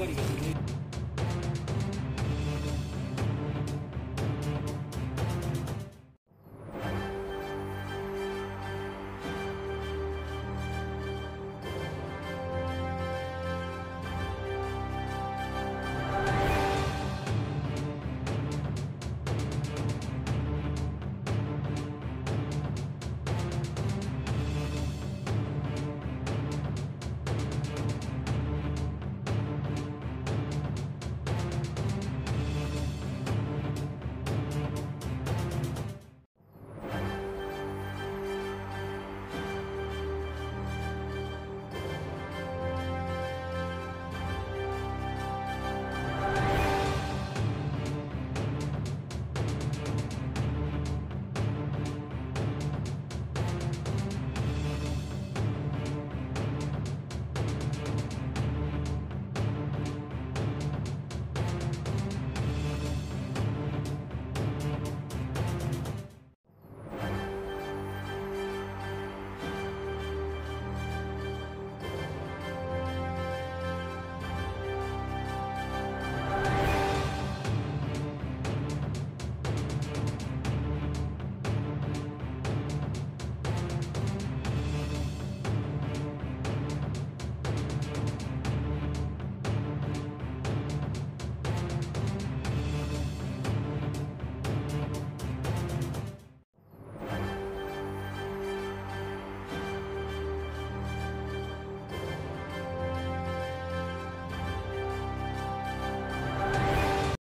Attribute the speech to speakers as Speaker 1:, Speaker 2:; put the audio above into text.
Speaker 1: করি